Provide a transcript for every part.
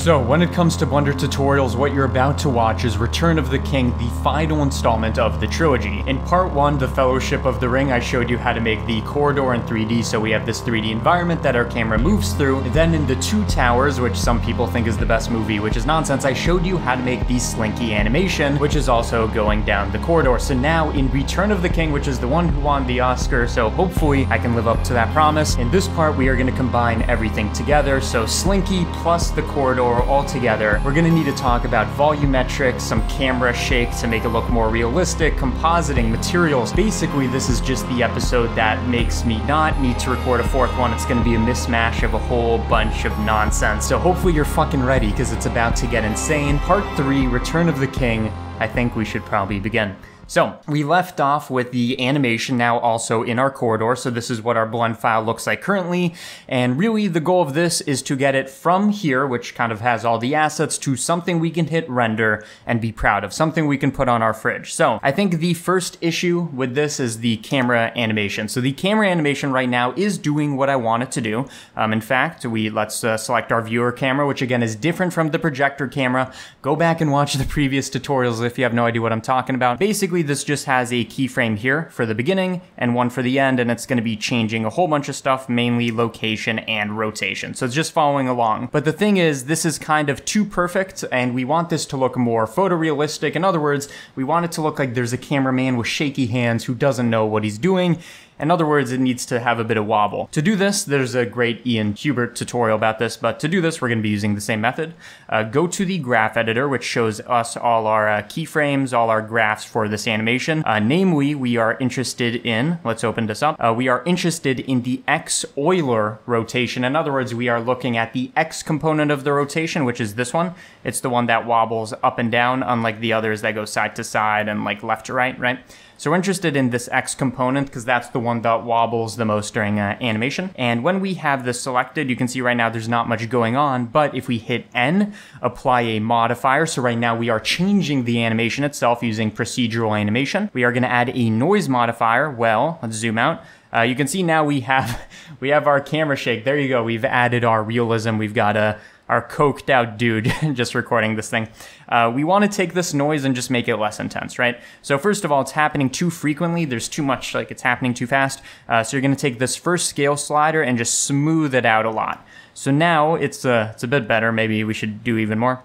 So, when it comes to Blender tutorials, what you're about to watch is Return of the King, the final installment of the trilogy. In part 1, The Fellowship of the Ring, I showed you how to make the corridor in 3D, so we have this 3D environment that our camera moves through. Then in The Two Towers, which some people think is the best movie, which is nonsense, I showed you how to make the Slinky animation, which is also going down the corridor. So now in Return of the King, which is the one who won the Oscar, so hopefully I can live up to that promise. In this part, we are going to combine everything together, so Slinky plus the corridor all together. We're gonna need to talk about volumetrics, some camera shake to make it look more realistic, compositing, materials. Basically, this is just the episode that makes me not need to record a fourth one. It's gonna be a mismatch of a whole bunch of nonsense. So hopefully you're fucking ready, because it's about to get insane. Part three, Return of the King. I think we should probably begin. So we left off with the animation now also in our corridor. So this is what our blend file looks like currently. And really the goal of this is to get it from here, which kind of has all the assets to something we can hit render and be proud of, something we can put on our fridge. So I think the first issue with this is the camera animation. So the camera animation right now is doing what I want it to do. Um, in fact, we let's uh, select our viewer camera, which again is different from the projector camera. Go back and watch the previous tutorials if you have no idea what I'm talking about. Basically, Basically, this just has a keyframe here for the beginning and one for the end, and it's gonna be changing a whole bunch of stuff, mainly location and rotation. So it's just following along. But the thing is, this is kind of too perfect, and we want this to look more photorealistic. In other words, we want it to look like there's a cameraman with shaky hands who doesn't know what he's doing, in other words, it needs to have a bit of wobble. To do this, there's a great Ian Hubert tutorial about this, but to do this, we're gonna be using the same method. Uh, go to the graph editor, which shows us all our uh, keyframes, all our graphs for this animation. Uh, namely, we are interested in, let's open this up, uh, we are interested in the X Euler rotation. In other words, we are looking at the X component of the rotation, which is this one. It's the one that wobbles up and down, unlike the others that go side to side and like left to right, right? So we're interested in this X component because that's the one that wobbles the most during uh, animation. And when we have this selected, you can see right now there's not much going on, but if we hit N, apply a modifier. So right now we are changing the animation itself using procedural animation. We are gonna add a noise modifier. Well, let's zoom out. Uh, you can see now we have we have our camera shake. There you go. We've added our realism. We've got a our coked out dude just recording this thing. Uh, we want to take this noise and just make it less intense, right? So first of all, it's happening too frequently. There's too much, like it's happening too fast. Uh, so you're going to take this first scale slider and just smooth it out a lot. So now it's, uh, it's a bit better. Maybe we should do even more.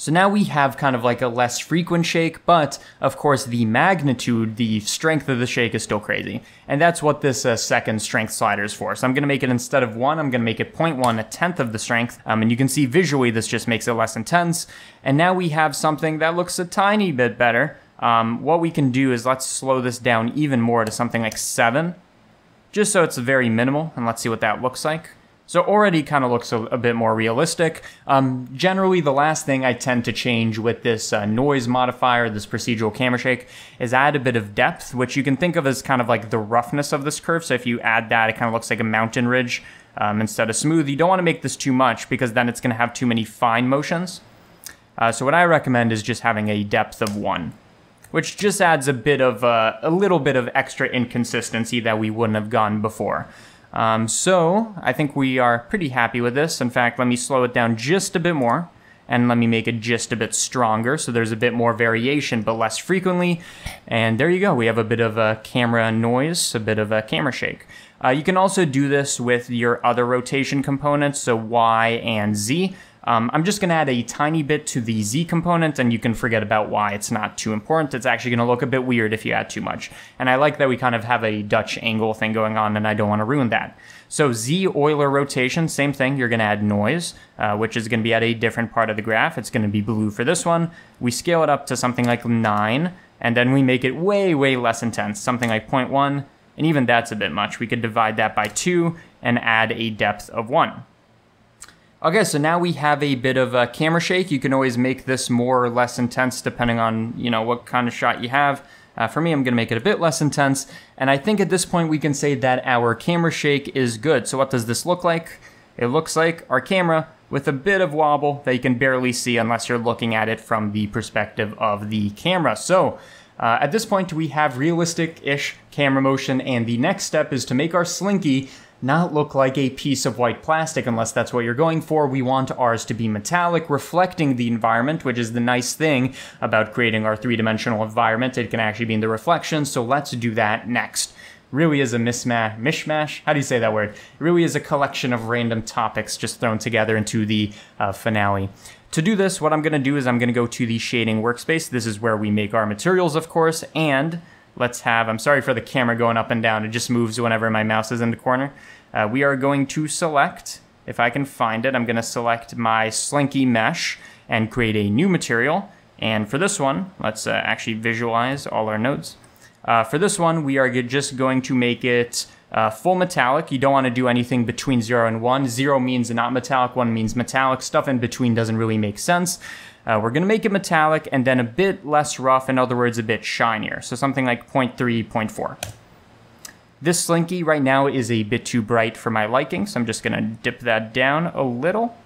So now we have kind of like a less frequent shake, but of course the magnitude, the strength of the shake is still crazy. And that's what this uh, second strength slider is for. So I'm gonna make it instead of one, I'm gonna make it 0.1, a tenth of the strength. Um, and you can see visually this just makes it less intense. And now we have something that looks a tiny bit better. Um, what we can do is let's slow this down even more to something like seven, just so it's very minimal. And let's see what that looks like. So already kind of looks a, a, bit more realistic. Um, generally, the last thing I tend to change with this uh, noise modifier, this procedural camera shake, is add a bit of depth, which you can think of as kind of like the roughness of this curve. So if you add that, it kind of looks like a mountain ridge um, instead of smooth. You don't want to make this too much because then it's going to have too many fine motions. Uh, so what I recommend is just having a depth of one which just adds a bit of uh, a little bit of extra inconsistency that we wouldn't have gone before. Um, so I think we are pretty happy with this. In fact, let me slow it down just a bit more and let me make it just a bit stronger so there's a bit more variation but less frequently. And there you go, we have a bit of a camera noise, a bit of a camera shake. Uh, you can also do this with your other rotation components, so Y and Z. Um, I'm just going to add a tiny bit to the Z component and you can forget about why It's not too important. It's actually going to look a bit weird if you add too much. And I like that we kind of have a Dutch angle thing going on and I don't want to ruin that. So Z Euler rotation, same thing. You're going to add noise, uh, which is going to be at a different part of the graph. It's going to be blue for this one. We scale it up to something like 9 and then we make it way, way less intense, something like 0.1. And even that's a bit much. We could divide that by 2 and add a depth of 1. Okay, so now we have a bit of a camera shake. You can always make this more or less intense depending on, you know, what kind of shot you have. Uh, for me, I'm gonna make it a bit less intense. And I think at this point we can say that our camera shake is good. So what does this look like? It looks like our camera with a bit of wobble that you can barely see unless you're looking at it from the perspective of the camera. So uh, at this point, we have realistic-ish camera motion, and the next step is to make our slinky not look like a piece of white plastic unless that's what you're going for. We want ours to be metallic, reflecting the environment, which is the nice thing about creating our three-dimensional environment. It can actually be in the reflection, so let's do that next really is a mismatch, mishmash. How do you say that word? It really is a collection of random topics just thrown together into the uh, finale. To do this, what I'm going to do is I'm going to go to the shading workspace. This is where we make our materials, of course, and let's have, I'm sorry for the camera going up and down. It just moves whenever my mouse is in the corner. Uh, we are going to select, if I can find it, I'm going to select my Slinky mesh and create a new material. And for this one, let's uh, actually visualize all our nodes. Uh, for this one, we are just going to make it uh, full metallic. You don't want to do anything between 0 and 1. 0 means not metallic, 1 means metallic. Stuff in between doesn't really make sense. Uh, we're going to make it metallic and then a bit less rough, in other words, a bit shinier. So something like 0.3, 0.4. This Slinky right now is a bit too bright for my liking, so I'm just going to dip that down a little.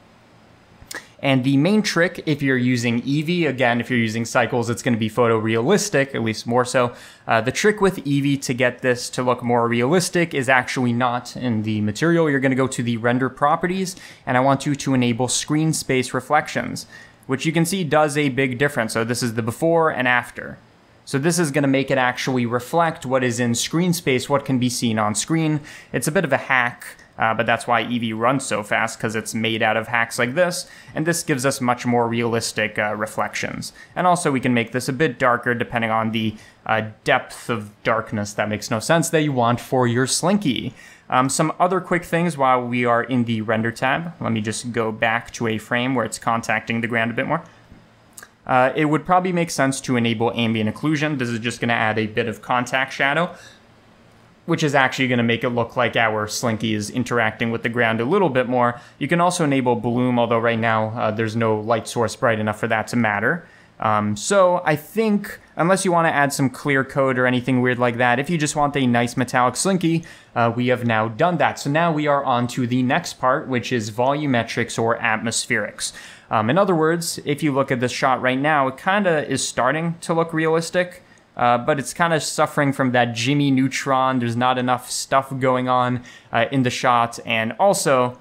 And the main trick, if you're using Eevee, again, if you're using cycles, it's going to be photorealistic, at least more so. Uh, the trick with Eevee to get this to look more realistic is actually not in the material. You're going to go to the render properties, and I want you to enable screen space reflections, which you can see does a big difference. So this is the before and after. So this is going to make it actually reflect what is in screen space, what can be seen on screen. It's a bit of a hack. Uh, but that's why Eevee runs so fast because it's made out of hacks like this, and this gives us much more realistic uh, reflections. And also we can make this a bit darker depending on the uh, depth of darkness, that makes no sense, that you want for your Slinky. Um, some other quick things while we are in the render tab. Let me just go back to a frame where it's contacting the ground a bit more. Uh, it would probably make sense to enable ambient occlusion. This is just going to add a bit of contact shadow which is actually going to make it look like our Slinky is interacting with the ground a little bit more. You can also enable bloom, although right now uh, there's no light source bright enough for that to matter. Um, so I think, unless you want to add some clearcoat or anything weird like that, if you just want a nice metallic Slinky, uh, we have now done that. So now we are on to the next part, which is volumetrics or atmospherics. Um, in other words, if you look at this shot right now, it kind of is starting to look realistic. Uh, but it's kind of suffering from that Jimmy Neutron. There's not enough stuff going on uh, in the shot, and also,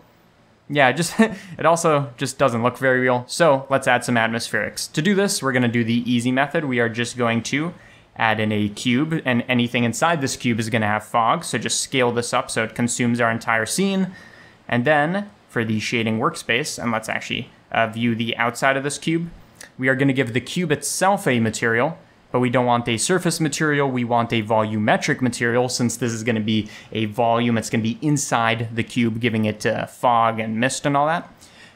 yeah, just it also just doesn't look very real. So let's add some atmospherics. To do this, we're going to do the easy method. We are just going to add in a cube, and anything inside this cube is going to have fog. So just scale this up so it consumes our entire scene, and then for the shading workspace, and let's actually uh, view the outside of this cube. We are going to give the cube itself a material but we don't want a surface material. We want a volumetric material since this is going to be a volume. It's going to be inside the cube, giving it uh, fog and mist and all that.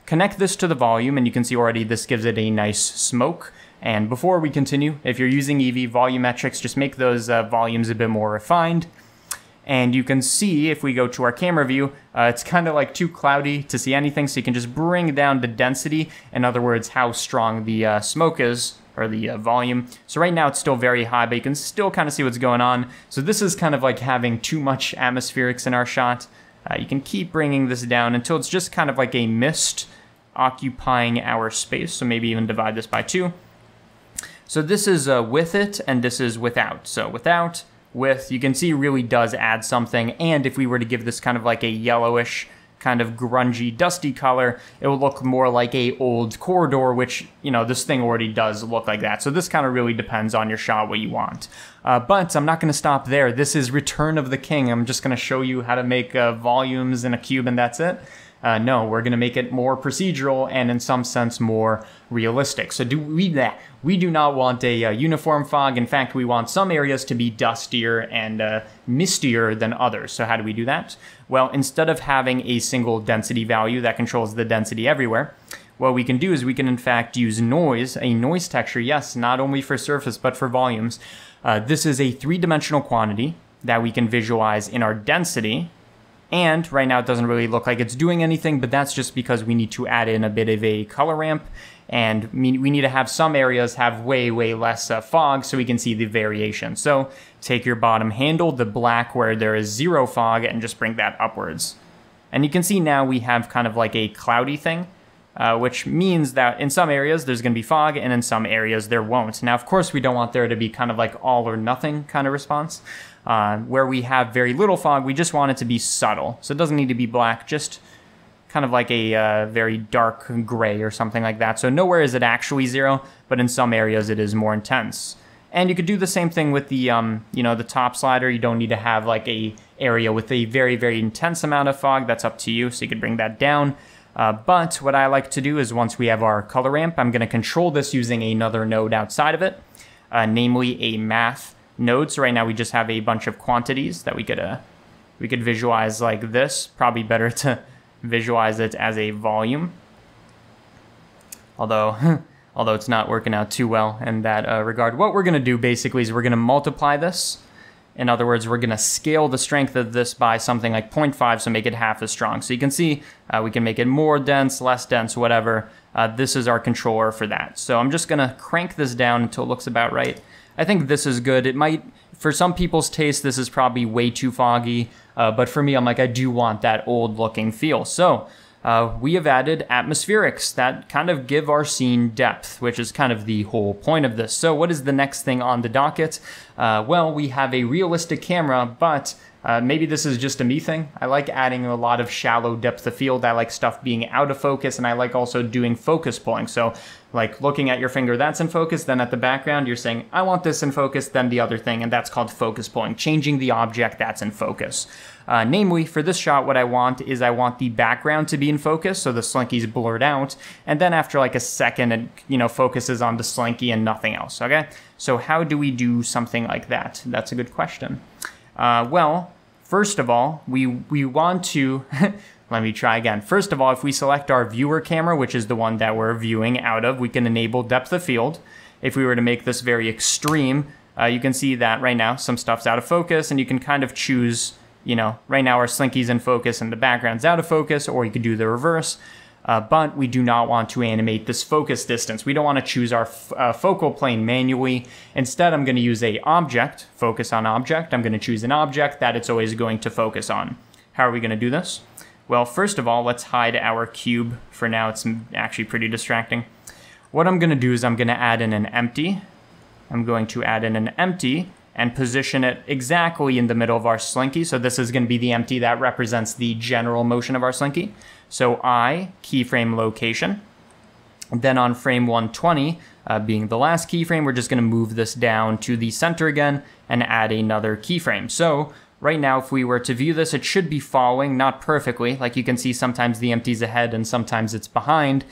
Connect this to the volume, and you can see already this gives it a nice smoke. And before we continue, if you're using Eevee volumetrics, just make those uh, volumes a bit more refined. And you can see, if we go to our camera view, uh, it's kind of like too cloudy to see anything, so you can just bring down the density, in other words, how strong the uh, smoke is or the uh, volume. So right now it's still very high, but you can still kind of see what's going on. So this is kind of like having too much atmospherics in our shot. Uh, you can keep bringing this down until it's just kind of like a mist occupying our space. So maybe even divide this by two. So this is uh, with it and this is without. So without, with, you can see really does add something. And if we were to give this kind of like a yellowish kind of grungy, dusty color, it will look more like a old corridor, which, you know, this thing already does look like that. So this kind of really depends on your shot, what you want. Uh, but I'm not going to stop there. This is Return of the King. I'm just going to show you how to make uh, volumes in a cube and that's it. Uh, no, we're going to make it more procedural and in some sense more realistic. So do we that? We do not want a uh, uniform fog. In fact, we want some areas to be dustier and uh, mistier than others. So how do we do that? Well, instead of having a single density value that controls the density everywhere, what we can do is we can in fact use noise, a noise texture, yes, not only for surface but for volumes. Uh, this is a three-dimensional quantity that we can visualize in our density, and right now it doesn't really look like it's doing anything, but that's just because we need to add in a bit of a color ramp and we need to have some areas have way, way less uh, fog so we can see the variation. So take your bottom handle, the black where there is zero fog, and just bring that upwards. And you can see now we have kind of like a cloudy thing. uh, which means that in some areas there's going to be fog and in some areas there won't. Now, of course, we don't want there to be kind of like all or nothing kind of response. Uh, where we have very little fog, we just want it to be subtle. So it doesn't need to be black, just kind of like a uh, very dark gray or something like that. So nowhere is it actually zero, but in some areas it is more intense. And you could do the same thing with the, um, you know, the top slider. You don't need to have like a area with a very, very intense amount of fog. That's up to you. So you could bring that down. Uh, but what I like to do is once we have our color ramp, I'm going to control this using another node outside of it, uh, namely a math node. So right now we just have a bunch of quantities that we could uh, we could visualize like this. Probably better to visualize it as a volume. Although although it's not working out too well in that uh, regard. What we're going to do basically is we're going to multiply this. In other words, we're going to scale the strength of this by something like 0.5, so make it half as strong. So you can see uh, we can make it more dense, less dense, whatever. Uh, this is our controller for that. So I'm just going to crank this down until it looks about right. I think this is good. It might, for some people's taste, this is probably way too foggy. Uh, but for me, I'm like, I do want that old looking feel. So uh, we have added atmospherics that kind of give our scene depth, which is kind of the whole point of this. So, what is the next thing on the docket? Uh, well, we have a realistic camera, but uh, maybe this is just a me thing. I like adding a lot of shallow depth of field. I like stuff being out of focus, and I like also doing focus pulling. So, like looking at your finger, that's in focus. Then at the background, you're saying, I want this in focus, then the other thing, and that's called focus pulling, changing the object that's in focus. Uh, namely, for this shot, what I want is I want the background to be in focus, so the slinky's blurred out, and then after like a second, it you know focuses on the slinky and nothing else. Okay, so how do we do something like that? That's a good question. Uh, well, first of all, we we want to. Let me try again. First of all, if we select our viewer camera, which is the one that we're viewing out of, we can enable depth of field. If we were to make this very extreme, uh, you can see that right now some stuff's out of focus, and you can kind of choose you know, right now our slinky's in focus and the background's out of focus, or you could do the reverse. Uh, but we do not want to animate this focus distance. We don't want to choose our uh, focal plane manually. Instead, I'm going to use a object, focus on object. I'm going to choose an object that it's always going to focus on. How are we going to do this? Well, first of all, let's hide our cube. For now, it's actually pretty distracting. What I'm going to do is I'm going to add in an empty. I'm going to add in an empty and position it exactly in the middle of our slinky. So this is going to be the empty that represents the general motion of our slinky. So I, keyframe location. Then on frame 120, uh, being the last keyframe, we're just going to move this down to the center again and add another keyframe. So right now, if we were to view this, it should be following, not perfectly. Like you can see, sometimes the empty's ahead and sometimes it's behind.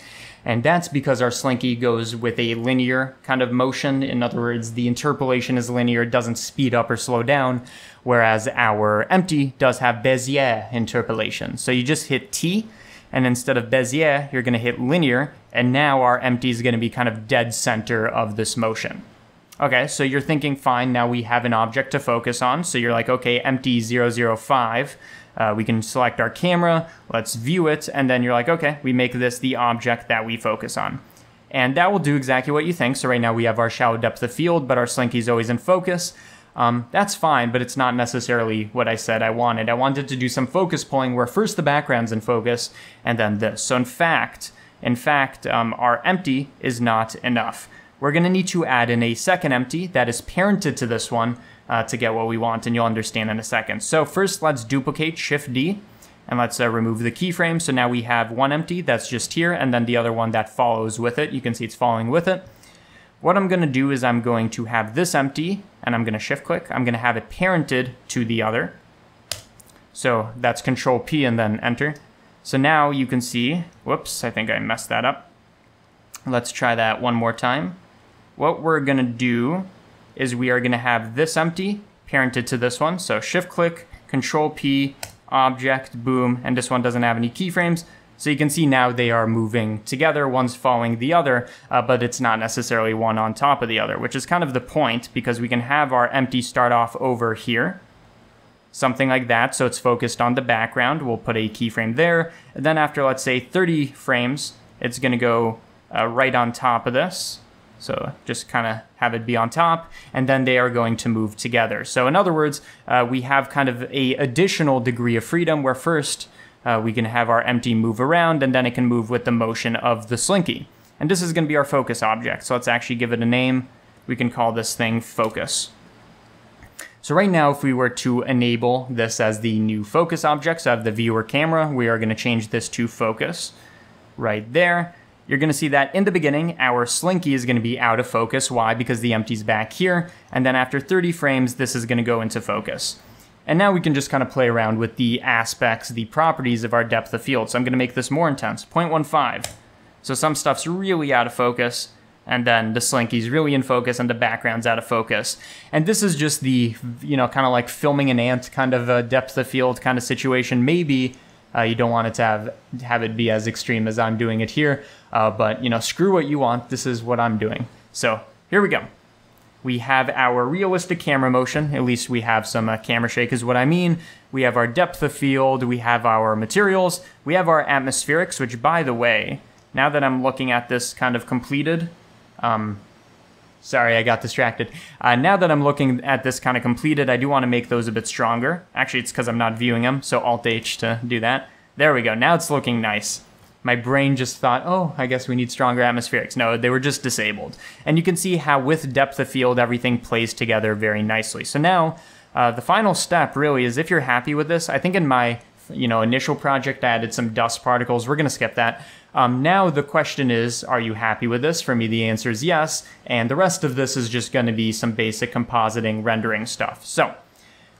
And that's because our slinky goes with a linear kind of motion. In other words, the interpolation is linear, it doesn't speed up or slow down, whereas our empty does have Bezier interpolation. So you just hit T, and instead of Bezier, you're going to hit linear, and now our empty is going to be kind of dead center of this motion. Okay, so you're thinking, fine, now we have an object to focus on. So you're like, okay, empty 005. Uh, we can select our camera, let's view it, and then you're like, okay, we make this the object that we focus on. And that will do exactly what you think. So right now we have our shallow depth of field, but our slinky is always in focus. Um, that's fine, but it's not necessarily what I said I wanted. I wanted to do some focus pulling where first the background's in focus and then this. So in fact, in fact, um, our empty is not enough. We're going to need to add in a second empty that is parented to this one uh, to get what we want, and you'll understand in a second. So first, let's duplicate Shift D, and let's uh, remove the keyframe. So now we have one empty that's just here, and then the other one that follows with it. You can see it's following with it. What I'm going to do is I'm going to have this empty, and I'm going to shift click. I'm going to have it parented to the other. So that's Control P and then Enter. So now you can see, whoops, I think I messed that up. Let's try that one more time. What we're going to do is we are going to have this empty parented to this one. So shift click, control P, object, boom, and this one doesn't have any keyframes. So you can see now they are moving together, one's following the other, uh, but it's not necessarily one on top of the other, which is kind of the point because we can have our empty start off over here, something like that. So it's focused on the background. We'll put a keyframe there. And then after, let's say 30 frames, it's gonna go uh, right on top of this. So just kind of have it be on top, and then they are going to move together. So in other words, uh, we have kind of a additional degree of freedom where first uh, we can have our empty move around, and then it can move with the motion of the slinky. And this is going to be our focus object. So let's actually give it a name. We can call this thing focus. So right now, if we were to enable this as the new focus object, so I have the viewer camera, we are going to change this to focus right there. You're going to see that in the beginning, our slinky is going to be out of focus. Why? Because the empty's back here. And then after 30 frames, this is going to go into focus. And now we can just kind of play around with the aspects, the properties of our depth of field. So I'm going to make this more intense, 0.15. So some stuff's really out of focus, and then the slinky's really in focus, and the background's out of focus. And this is just the, you know, kind of like filming an ant kind of depth of field kind of situation. Maybe uh, you don't want it to have have it be as extreme as I'm doing it here, uh, but you know, screw what you want. This is what I'm doing. So here we go. We have our realistic camera motion. At least we have some uh, camera shake, is what I mean. We have our depth of field. We have our materials. We have our atmospherics, which, by the way, now that I'm looking at this kind of completed, um, sorry, I got distracted. Uh, now that I'm looking at this kind of completed, I do want to make those a bit stronger. Actually, it's because I'm not viewing them, so Alt-H to do that. There we go. Now it's looking nice. My brain just thought, oh, I guess we need stronger atmospherics. No, they were just disabled. And you can see how with depth of field, everything plays together very nicely. So now, uh, the final step really is if you're happy with this, I think in my you know initial project I added some dust particles. We're going to skip that. Um, now the question is, are you happy with this? For me, the answer is yes. And the rest of this is just going to be some basic compositing rendering stuff. So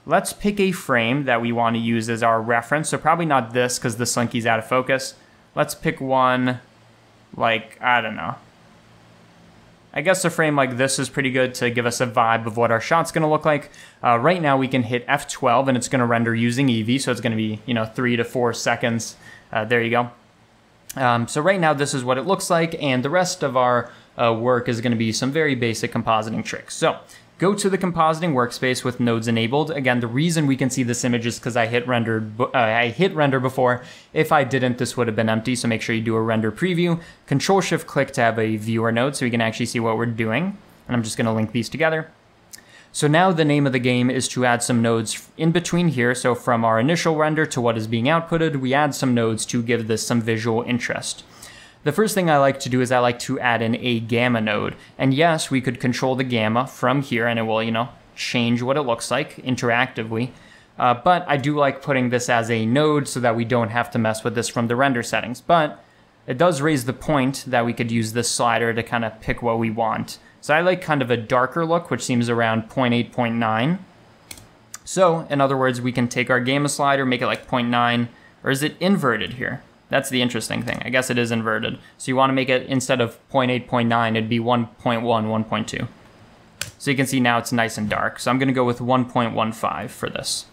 let's pick a frame that we want to use as our reference. So probably not this because the slinky's out of focus. Let's pick one like, I don't know. I guess a frame like this is pretty good to give us a vibe of what our shot's going to look like. Uh, right now we can hit F12 and it's going to render using Eevee, so it's going to be, you know, three to four seconds. Uh, there you go. Um, so right now this is what it looks like, and the rest of our uh, work is going to be some very basic compositing tricks. So go to the compositing workspace with nodes enabled. Again, the reason we can see this image is because I hit render. Uh, I hit render before. If I didn't, this would have been empty. So make sure you do a render preview. Control Shift click to have a viewer node so we can actually see what we're doing. And I'm just going to link these together. So now the name of the game is to add some nodes in between here. So from our initial render to what is being outputted, we add some nodes to give this some visual interest. The first thing I like to do is I like to add in a gamma node. And yes, we could control the gamma from here and it will, you know, change what it looks like interactively. Uh, but I do like putting this as a node so that we don't have to mess with this from the render settings. But it does raise the point that we could use this slider to kind of pick what we want. So I like kind of a darker look, which seems around 0.8, 0.9. So, in other words, we can take our gamma slider, make it like 0.9, or is it inverted here? That's the interesting thing. I guess it is inverted. So you want to make it, instead of 0.8, 0.9, it'd be 1.1, 1.2. So you can see now it's nice and dark. So I'm going to go with 1.15 for this.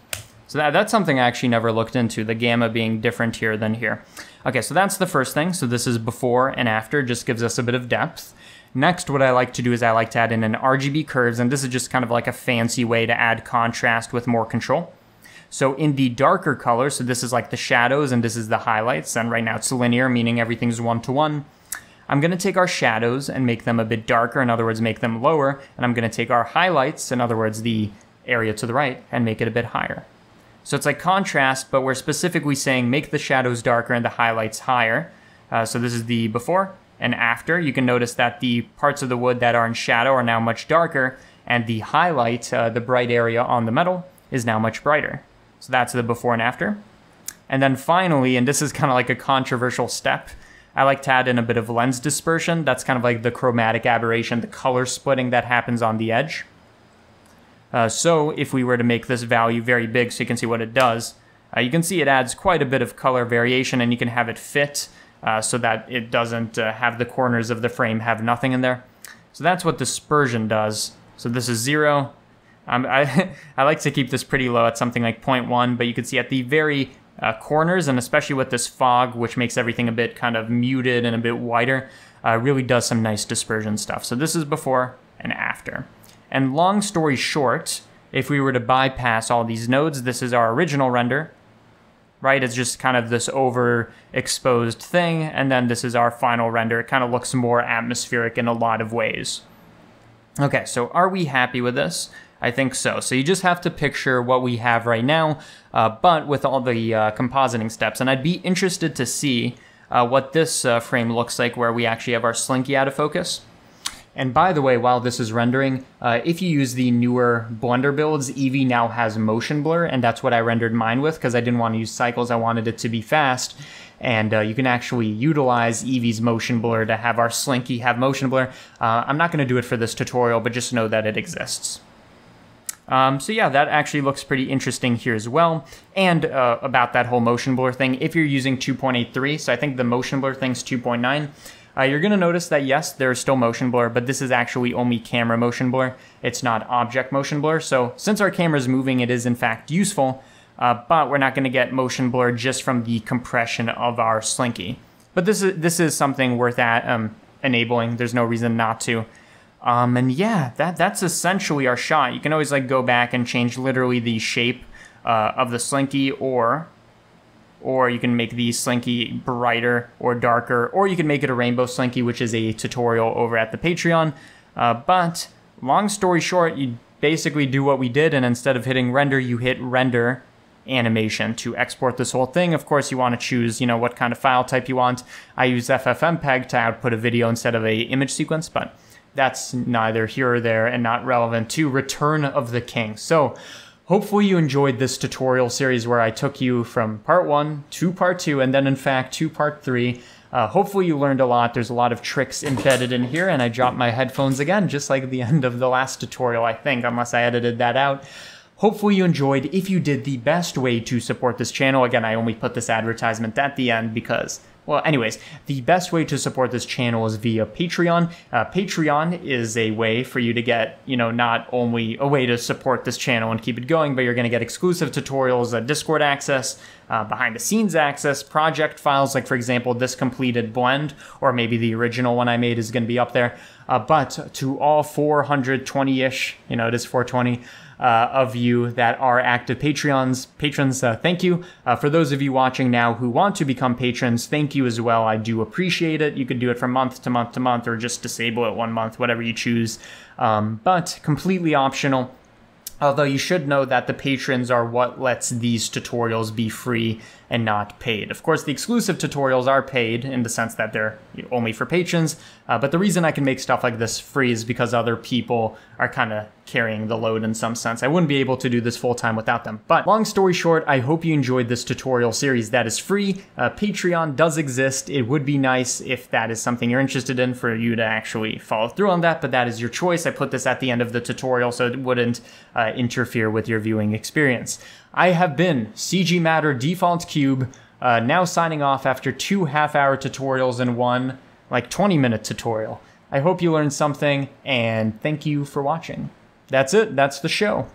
So that, that's something I actually never looked into, the gamma being different here than here. Okay, so that's the first thing. So this is before and after, just gives us a bit of depth. Next, what I like to do is I like to add in an RGB curves, and this is just kind of like a fancy way to add contrast with more control. So in the darker color, so this is like the shadows and this is the highlights, and right now it's linear, meaning everything's one-to-one. I'm going to take our shadows and make them a bit darker, in other words, make them lower, and I'm going to take our highlights, in other words, the area to the right, and make it a bit higher. So it's like contrast, but we're specifically saying make the shadows darker and the highlights higher. Uh, so this is the before, and after, you can notice that the parts of the wood that are in shadow are now much darker, and the highlight, uh, the bright area on the metal, is now much brighter. So that's the before and after. And then finally, and this is kind of like a controversial step, I like to add in a bit of lens dispersion. That's kind of like the chromatic aberration, the color splitting that happens on the edge. Uh, so if we were to make this value very big so you can see what it does, uh, you can see it adds quite a bit of color variation and you can have it fit uh, so that it doesn't uh, have the corners of the frame have nothing in there. So that's what dispersion does. So this is zero. Um, I, I like to keep this pretty low at something like 0.1, but you can see at the very uh, corners, and especially with this fog, which makes everything a bit kind of muted and a bit wider, uh, really does some nice dispersion stuff. So this is before and after. And long story short, if we were to bypass all these nodes, this is our original render right? It's just kind of this overexposed thing, and then this is our final render. It kind of looks more atmospheric in a lot of ways. Okay, so are we happy with this? I think so. So you just have to picture what we have right now, uh, but with all the uh, compositing steps. And I'd be interested to see uh, what this uh, frame looks like where we actually have our slinky out of focus. And by the way, while this is rendering, uh, if you use the newer Blender builds, Eevee now has motion blur, and that's what I rendered mine with because I didn't want to use cycles. I wanted it to be fast. And uh, you can actually utilize Eevee's motion blur to have our Slinky have motion blur. Uh, I'm not going to do it for this tutorial, but just know that it exists. Um, so yeah, that actually looks pretty interesting here as well. And uh, about that whole motion blur thing, if you're using 2.83, so I think the motion blur thing's 2.9, uh, you're going to notice that yes, there's still motion blur, but this is actually only camera motion blur. It's not object motion blur. So since our camera is moving, it is in fact useful, uh, but we're not going to get motion blur just from the compression of our Slinky. But this is this is something worth at, um, enabling. There's no reason not to. Um, and yeah, that that's essentially our shot. You can always like go back and change literally the shape uh, of the slinky, or or you can make the slinky brighter or darker, or you can make it a rainbow slinky, which is a tutorial over at the Patreon. Uh, but long story short, you basically do what we did, and instead of hitting render, you hit render animation to export this whole thing. Of course, you want to choose, you know, what kind of file type you want. I use FFmpeg to output a video instead of a image sequence, but that's neither here or there and not relevant to Return of the King. So, hopefully you enjoyed this tutorial series where I took you from part one to part two and then in fact to part three. Uh, hopefully you learned a lot. There's a lot of tricks embedded in here and I dropped my headphones again, just like the end of the last tutorial, I think, unless I edited that out. Hopefully you enjoyed. If you did, the best way to support this channel, again, I only put this advertisement at the end because well, anyways, the best way to support this channel is via Patreon. Uh, Patreon is a way for you to get, you know, not only a way to support this channel and keep it going, but you're going to get exclusive tutorials, uh, Discord access, uh, behind the scenes access, project files, like for example, this completed blend, or maybe the original one I made is going to be up there. Uh, but to all 420 ish, you know, it is 420 uh, of you that are active Patreons. Patrons, uh, thank you. Uh, for those of you watching now who want to become patrons, thank you as well. I do appreciate it. You could do it from month to month to month or just disable it one month, whatever you choose. Um, but completely optional. Although you should know that the patrons are what lets these tutorials be free and not paid. Of course, the exclusive tutorials are paid in the sense that they're only for patrons, uh, but the reason I can make stuff like this free is because other people are kind of carrying the load in some sense. I wouldn't be able to do this full time without them. But long story short, I hope you enjoyed this tutorial series that is free. Uh, Patreon does exist. It would be nice if that is something you're interested in for you to actually follow through on that, but that is your choice. I put this at the end of the tutorial so it wouldn't uh, interfere with your viewing experience. I have been CG Matter Default Cube, uh, now signing off after two half hour tutorials and one like 20 minute tutorial. I hope you learned something and thank you for watching. That's it, that's the show.